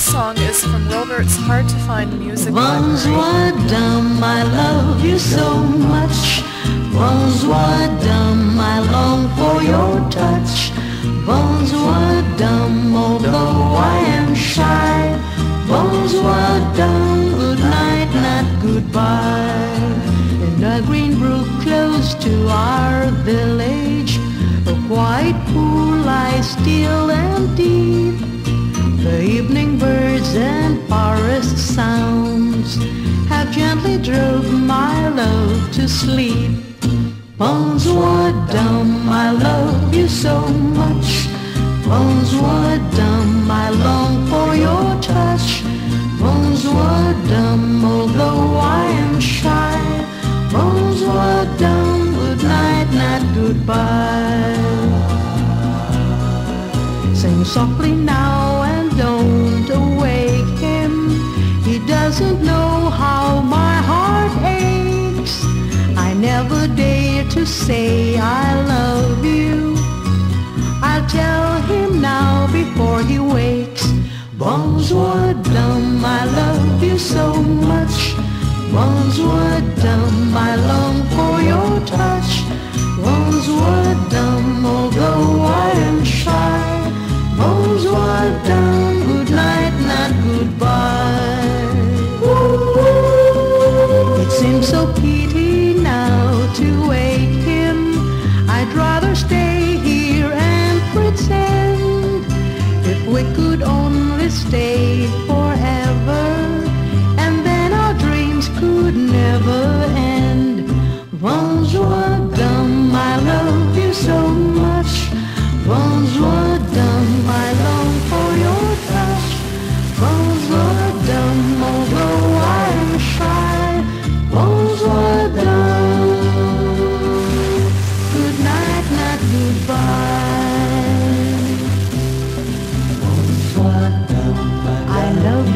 song is from Robert's Hard to Find Music Bonsoir, dame, I love you so much. Bonsoir, dame, I long for your touch. Bonsoir, dame, although I am shy. Bonsoir, dame, good night, not goodbye. In a green brook close to our village, a white pool lies still and deep. The evening birds and forest sounds have gently drove my love to sleep. Bonsoir, dame, I love you so much. Bonsoir, dame, I long for your touch. Bonsoir, dame, although I am shy. Bonsoir, dame, good night, not goodbye. Sing softly now doesn't know how my heart aches. I never dare to say I love you. I'll tell him now before he wakes. Bonsoir, dame, I love you so much. Bonsoir, dame, I now to wake him. I'd rather stay here and pretend if we could only stay forever, and then our dreams could never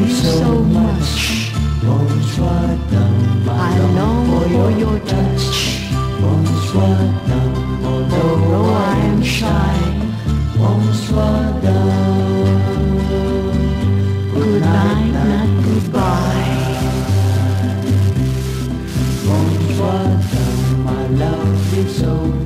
you so much. I long for your touch. Though I am shy. Good night, not goodbye. Bonsoir, my love is so.